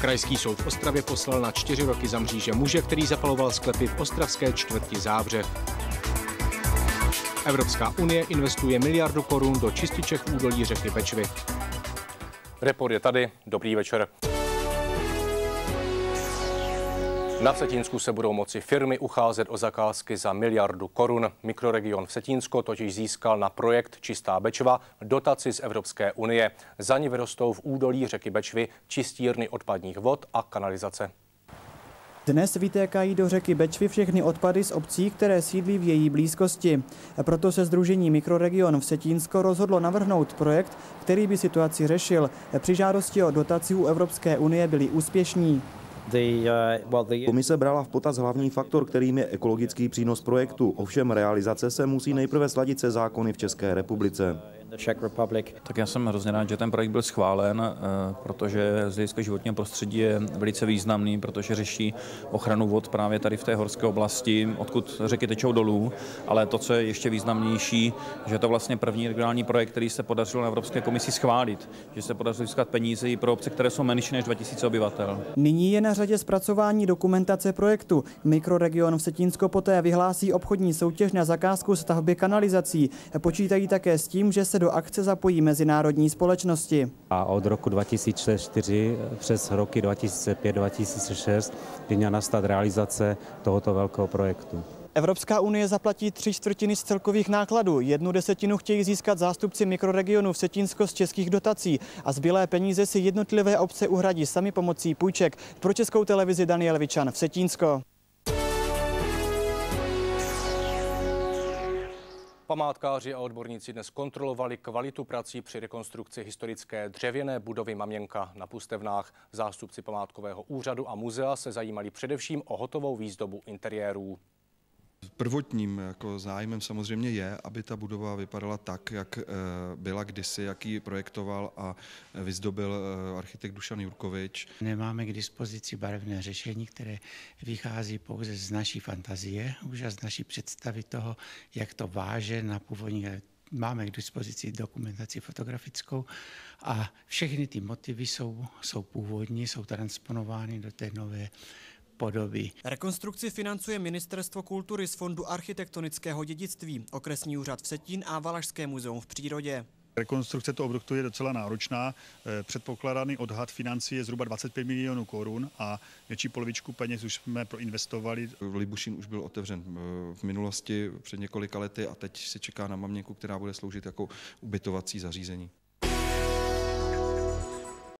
Krajský soud v Ostravě poslal na čtyři roky za mříže muže, který zapaloval sklepy v ostravské čtvrti Zábře. Evropská unie investuje miliardu korun do čističek údolí řeky Bečvy. Report je tady. Dobrý večer. Na Vsetínsku se budou moci firmy ucházet o zakázky za miliardu korun. Mikroregion Vsetínsko totiž získal na projekt Čistá Bečva dotaci z Evropské unie. Za ní vyrostou v údolí řeky Bečvy čistírny odpadních vod a kanalizace. Dnes vytékají do řeky Bečvy všechny odpady z obcí, které sídlí v její blízkosti. Proto se Združení Mikroregion v Setínsko rozhodlo navrhnout projekt, který by situaci řešil. Při žádosti o dotaci u Evropské unie byli úspěšní. Uh, Komise brala v potaz hlavní faktor, kterým je ekologický přínos projektu. Ovšem realizace se musí nejprve sladit se zákony v České republice. Tak já jsem hrozně rád, že ten projekt byl schválen, eh, protože z hlediska životního prostředí je velice významný, protože řeší ochranu vod právě tady v té horské oblasti, odkud řeky tečou dolů, ale to, co je ještě významnější, že je to vlastně první regionální projekt, který se podařilo na Evropské komisi schválit, že se podařilo získat peníze i pro obce, které jsou menší než 2000 obyvatel. Nyní je na řadě zpracování dokumentace projektu. Mikroregion v Setínsko poté vyhlásí obchodní soutěž na zakázku stavby kanalizací. Počítají také s tím, že se do akce zapojí mezinárodní společnosti. A od roku 2004 přes roky 2005-2006 by měla nastat realizace tohoto velkého projektu. Evropská unie zaplatí tři čtvrtiny z celkových nákladů. Jednu desetinu chtějí získat zástupci mikroregionu v Setínsko z českých dotací a zbylé peníze si jednotlivé obce uhradí sami pomocí půjček. Pro českou televizi Daniel Vičan v Setínsko. Památkáři a odborníci dnes kontrolovali kvalitu prací při rekonstrukci historické dřevěné budovy Maměnka na Pustevnách. Zástupci památkového úřadu a muzea se zajímali především o hotovou výzdobu interiérů. Prvotním jako zájmem samozřejmě je, aby ta budova vypadala tak, jak eh, byla kdysi, jaký projektoval a vyzdobil eh, architekt Dušan Jurkovič. Nemáme k dispozici barevné řešení, které vychází pouze z naší fantazie, už z naší představy toho, jak to váže na původní máme k dispozici dokumentaci fotografickou a všechny ty motivy jsou, jsou původní, jsou transponovány do té nové podoby. Rekonstrukci financuje Ministerstvo kultury z Fondu architektonického dědictví, okresní úřad v Setín a Valašské muzeum v přírodě. Rekonstrukce toho objektu je docela náročná. Eh, předpokládaný odhad financí je zhruba 25 milionů korun a větší polovičku peněz už jsme proinvestovali. Libušín už byl otevřen eh, v minulosti před několika lety a teď se čeká na maměnku, která bude sloužit jako ubytovací zařízení.